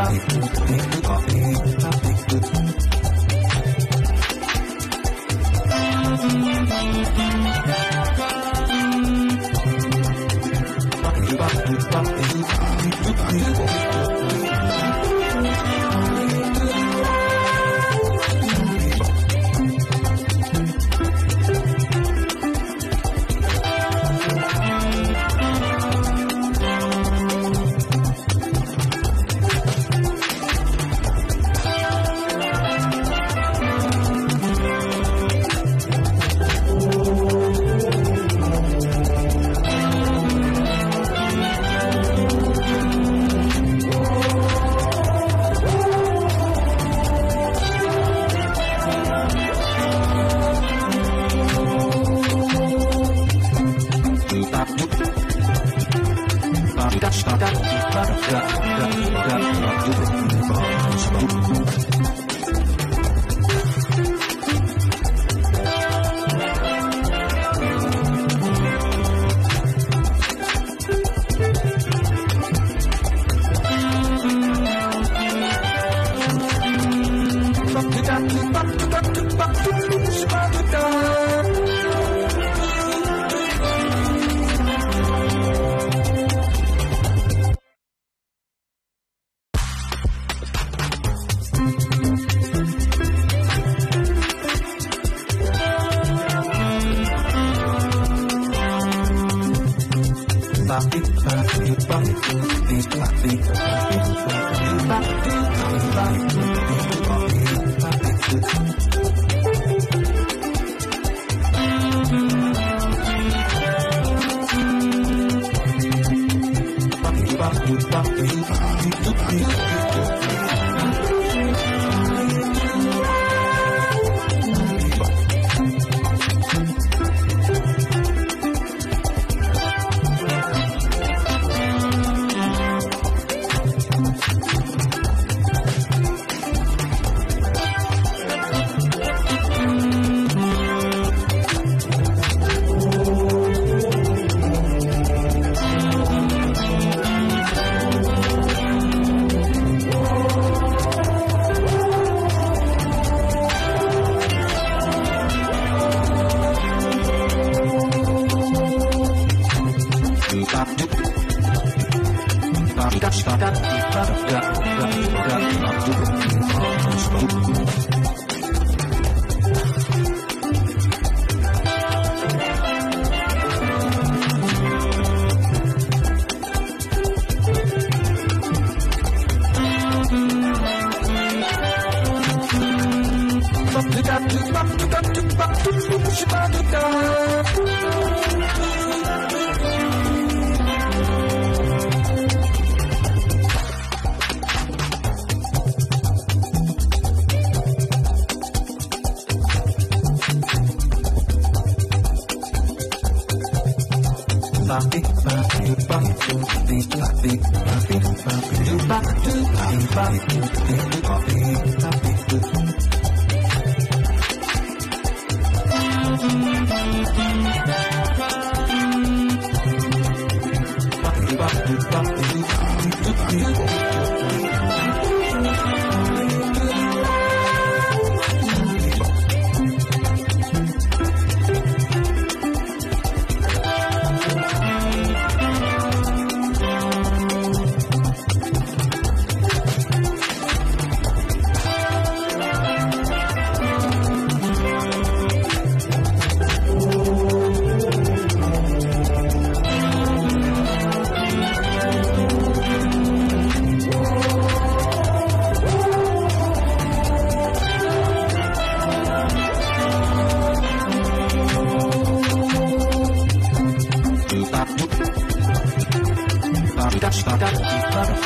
Bye. Thank you. Bye. Bye. Bye.